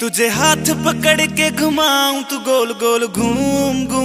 तुझे हाथ पकड़ के घुमाऊं तू गोल गोल घूम घूम।